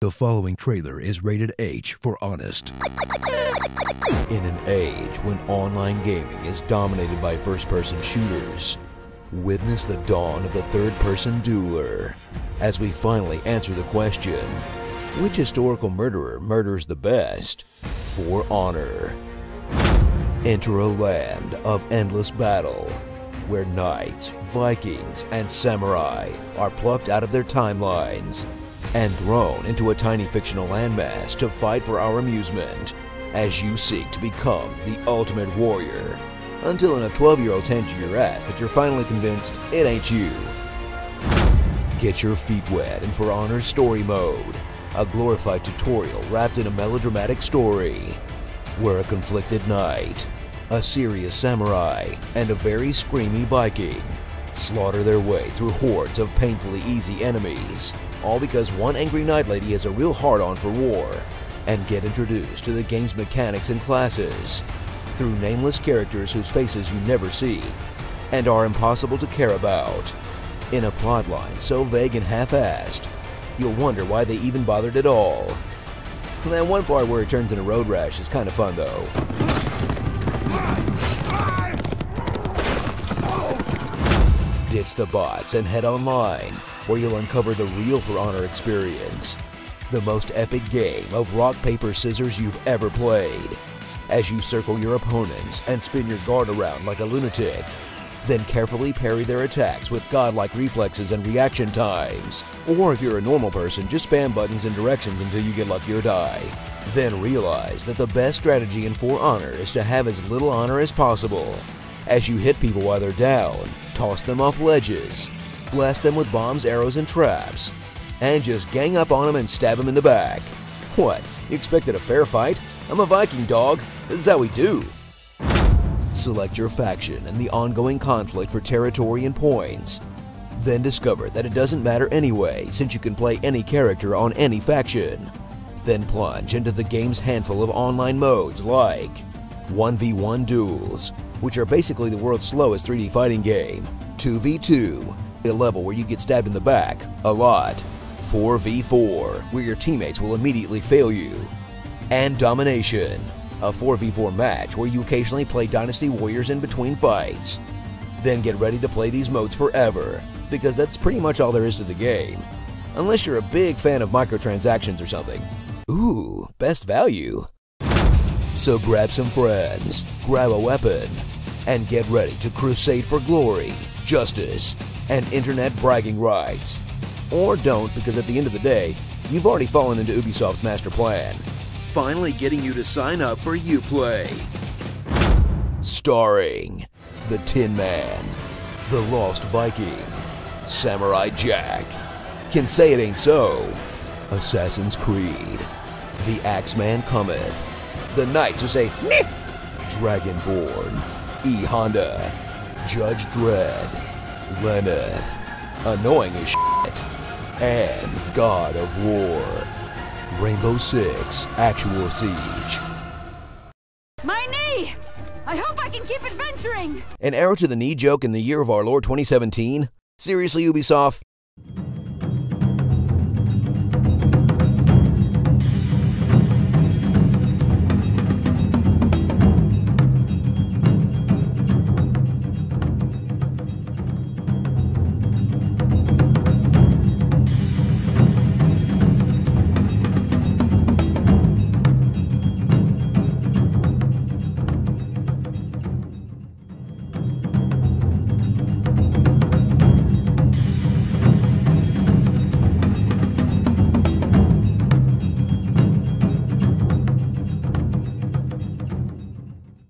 The following trailer is rated H for honest. In an age when online gaming is dominated by first person shooters, witness the dawn of the third person dueler as we finally answer the question which historical murderer murders the best for honor? Enter a land of endless battle where knights, Vikings, and samurai are plucked out of their timelines and thrown into a tiny fictional landmass to fight for our amusement as you seek to become the ultimate warrior. Until enough 12 year olds hand you your ass that you're finally convinced it ain't you. Get your feet wet in For Honor Story Mode, a glorified tutorial wrapped in a melodramatic story where a conflicted knight, a serious samurai, and a very screamy Viking slaughter their way through hordes of painfully easy enemies all because one angry knight lady has a real hard-on for war, and get introduced to the game's mechanics and classes through nameless characters whose faces you never see and are impossible to care about. In a plotline so vague and half-assed, you'll wonder why they even bothered at all. That one part where it turns into road rash is kind of fun though. Ditch the bots and head online where you'll uncover the real For Honor experience. The most epic game of rock, paper, scissors you've ever played. As you circle your opponents and spin your guard around like a lunatic. Then carefully parry their attacks with godlike reflexes and reaction times. Or if you're a normal person, just spam buttons and directions until you get lucky or die. Then realize that the best strategy in For Honor is to have as little honor as possible. As you hit people while they're down, toss them off ledges, blast them with bombs, arrows, and traps, and just gang up on them and stab them in the back. What, you expected a fair fight? I'm a Viking dog. This is how we do. Select your faction and the ongoing conflict for territory and points. Then discover that it doesn't matter anyway since you can play any character on any faction. Then plunge into the game's handful of online modes like 1v1 duels, which are basically the world's slowest 3D fighting game, 2v2, a level where you get stabbed in the back, a lot. 4v4, where your teammates will immediately fail you. And Domination, a 4v4 match where you occasionally play Dynasty Warriors in between fights. Then get ready to play these modes forever, because that's pretty much all there is to the game. Unless you're a big fan of microtransactions or something. Ooh, best value. So grab some friends, grab a weapon, and get ready to crusade for glory, justice, and internet bragging rights. Or don't, because at the end of the day, you've already fallen into Ubisoft's master plan. Finally getting you to sign up for Uplay. Starring The Tin Man, The Lost Viking, Samurai Jack, Kensei It Ain't So, Assassin's Creed, The Axeman Cometh, The Knights Who Say Nip, Dragonborn, E Honda, Judge Dredd, Lenneth, Annoying as shit, and God of War. Rainbow Six Actual Siege. My knee! I hope I can keep adventuring! An arrow to the knee joke in the year of our Lord 2017? Seriously, Ubisoft?